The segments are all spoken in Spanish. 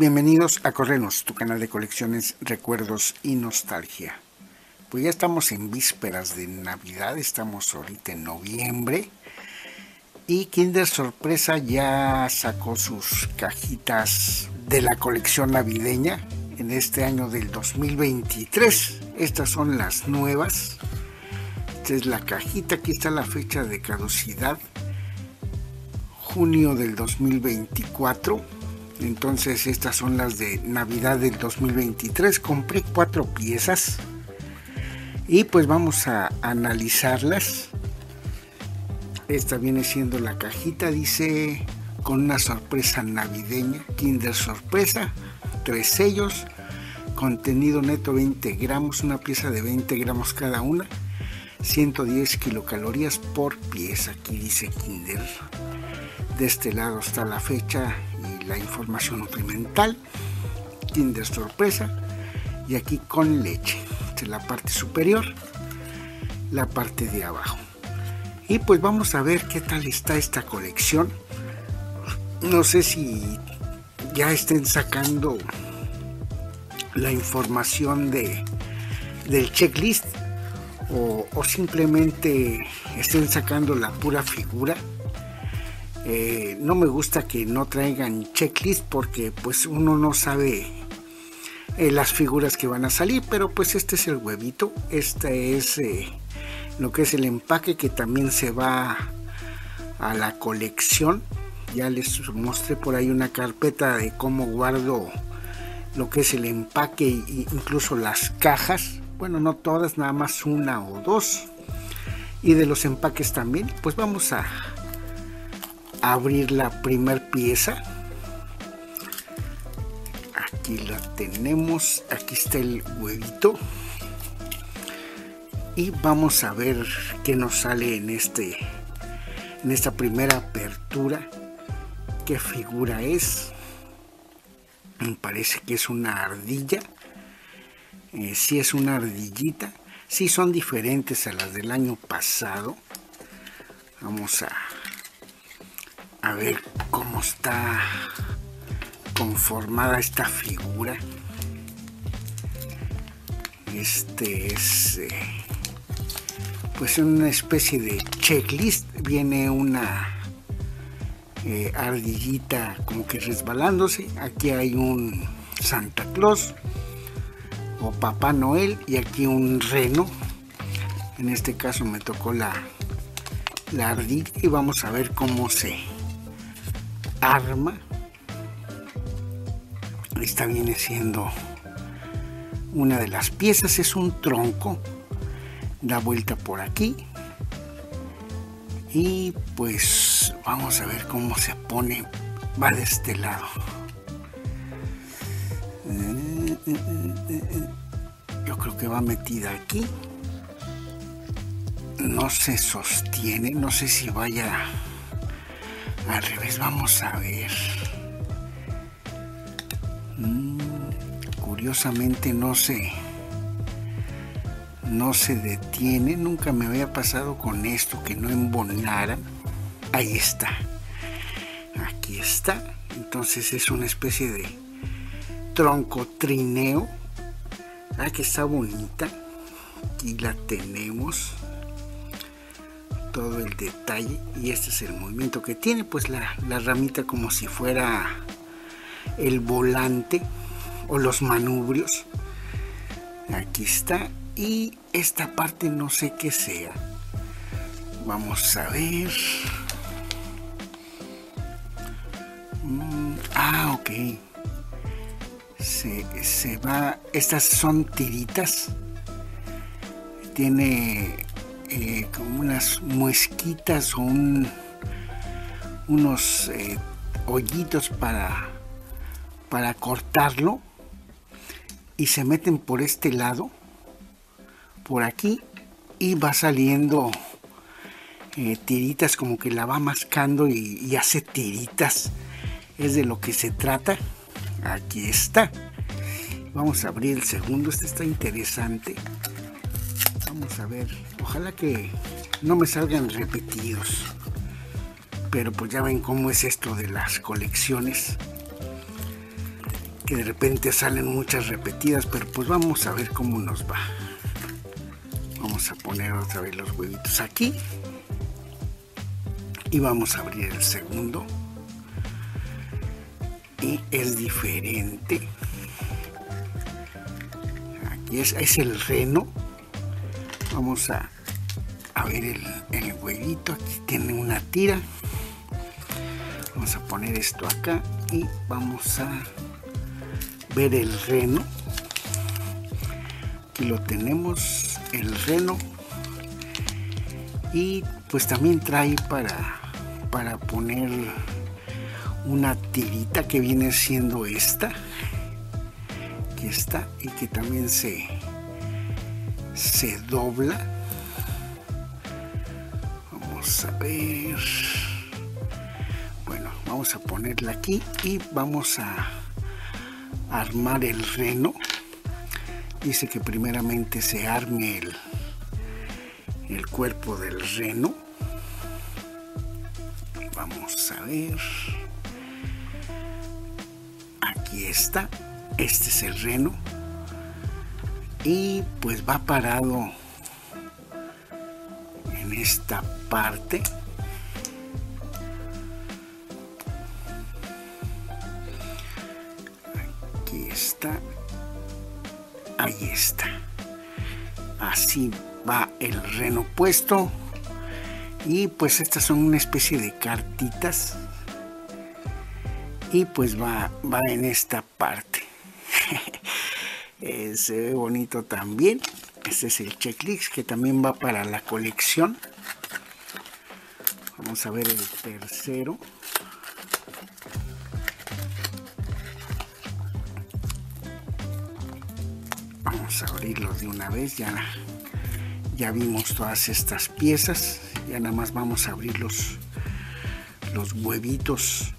Bienvenidos a Correnos, tu canal de colecciones, recuerdos y nostalgia. Pues ya estamos en vísperas de Navidad, estamos ahorita en noviembre. Y Kinder Sorpresa ya sacó sus cajitas de la colección navideña en este año del 2023. Estas son las nuevas. Esta es la cajita, aquí está la fecha de caducidad. Junio del 2024 entonces estas son las de Navidad del 2023. Compré cuatro piezas y pues vamos a analizarlas. Esta viene siendo la cajita, dice con una sorpresa navideña, Kinder sorpresa, tres sellos, contenido neto 20 gramos, una pieza de 20 gramos cada una, 110 kilocalorías por pieza, aquí dice Kinder. De este lado está la fecha la información nutrimental, Kinder sorpresa y aquí con leche. Esta es la parte superior, la parte de abajo. Y pues vamos a ver qué tal está esta colección. No sé si ya estén sacando la información de, del checklist o, o simplemente estén sacando la pura figura eh, no me gusta que no traigan checklist porque pues uno no sabe eh, las figuras que van a salir, pero pues este es el huevito, este es eh, lo que es el empaque que también se va a la colección. Ya les mostré por ahí una carpeta de cómo guardo lo que es el empaque e incluso las cajas. Bueno, no todas, nada más una o dos. Y de los empaques también. Pues vamos a, abrir la primer pieza. Aquí la tenemos aquí está el huevito. Y vamos a ver qué nos sale en este en esta primera apertura qué figura es. Me parece que es una ardilla. Si eh, sí es una ardillita. Sí son diferentes a las del año pasado. Vamos a a ver cómo está conformada esta figura. Este es eh, pues una especie de checklist. Viene una eh, ardillita como que resbalándose. Aquí hay un Santa Claus o Papá Noel y aquí un reno. En este caso me tocó la, la ardilla y vamos a ver cómo se arma. Esta viene siendo una de las piezas, es un tronco. Da vuelta por aquí. Y pues vamos a ver cómo se pone. Va de este lado. Yo creo que va metida aquí. No se sostiene, no sé si vaya al revés, vamos a ver. Mm, curiosamente no se, no se detiene. Nunca me había pasado con esto que no embonara. Ahí está. Aquí está. Entonces es una especie de tronco trineo. Ah, que está bonita. Aquí la tenemos todo el detalle y este es el movimiento que tiene pues la, ramita como si fuera el volante o los manubrios. Aquí está y esta parte no sé qué sea. Vamos a ver. Mm, ah ok. Se, se va estas son tiritas. Tiene eh, como unas muesquitas o unos eh, hoyitos para, para cortarlo y se meten por este lado, por aquí, y va saliendo eh, tiritas como que la va mascando y, y hace tiritas. Es de lo que se trata. Aquí está. Vamos a abrir el segundo. Este está interesante. Vamos a ver. Ojalá que no me salgan repetidos. Pero pues ya ven cómo es esto de las colecciones. que de repente salen muchas repetidas, pero pues vamos a ver cómo nos va. Vamos a poner otra vez los huevitos aquí. Y vamos a abrir el segundo. Y es diferente. Aquí es, es el reno. Vamos a, a ver el, el huevito. Aquí tiene una tira. Vamos a poner esto acá y vamos a ver el reno. Aquí lo tenemos, el reno. Y pues también trae para, para poner una tirita que viene siendo esta. Que está y que también se, se dobla. Vamos a ver. Bueno, vamos a ponerla aquí y vamos a armar el reno. Dice que primeramente se arme el, el cuerpo del reno. Vamos a ver. Aquí está. Este es el reno. Y pues va parado en esta parte. Ahí está. Así va el reno puesto. Y pues estas son una especie de cartitas. Y pues va, va en esta parte. Eh, se ve bonito también. Este es el checklist que también va para la colección. Vamos a ver el tercero. vamos a abrirlo de una vez ya ya vimos todas estas piezas ya nada más vamos a abrir los los huevitos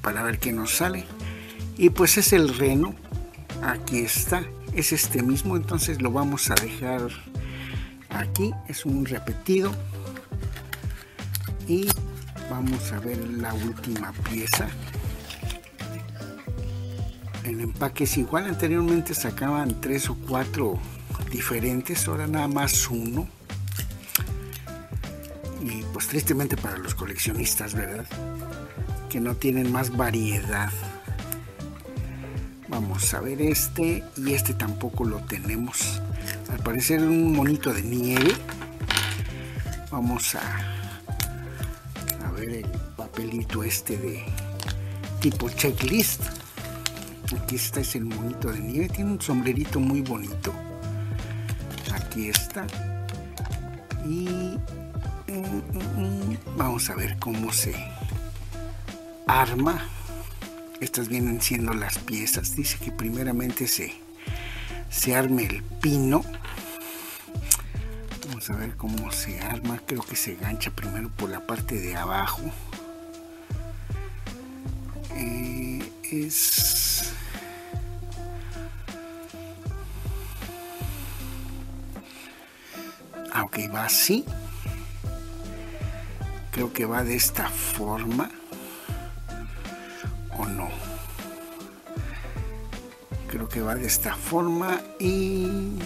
para ver qué nos sale y pues es el reno aquí está es este mismo entonces lo vamos a dejar aquí es un repetido y vamos a ver la última pieza el empaque es igual. Anteriormente sacaban tres o cuatro diferentes, ahora nada más uno. Y pues tristemente para los coleccionistas, ¿verdad? Que no tienen más variedad. Vamos a ver este y este tampoco lo tenemos. Al parecer un monito de nieve. Vamos a, a ver el papelito este de tipo checklist Aquí está es el monito de nieve. Tiene un sombrerito muy bonito. Aquí está. Y mm, mm, mm, vamos a ver cómo se arma. Estas vienen siendo las piezas. Dice que primeramente se, se arme el pino. Vamos a ver cómo se arma. Creo que se gancha primero por la parte de abajo. Eh, es aunque va así creo que va de esta forma o no. Creo que va de esta forma y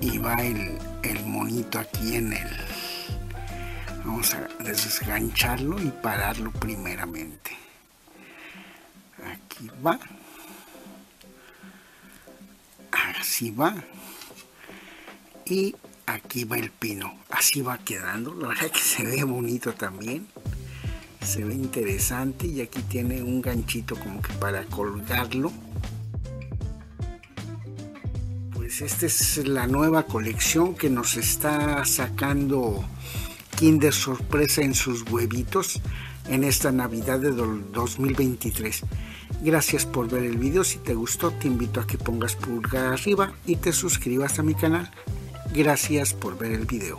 y va el, el monito aquí en el vamos a desgancharlo y pararlo primeramente. Aquí va. Así va. Y aquí va el pino. Así va quedando. La verdad que se ve bonito también se ve interesante y aquí tiene un ganchito como que para colgarlo pues esta es la nueva colección que nos está sacando Kinder Sorpresa en sus huevitos en esta Navidad de 2023. Gracias por ver el video, si te gustó te invito a que pongas pulgar arriba y te suscribas a mi canal. Gracias por ver el video.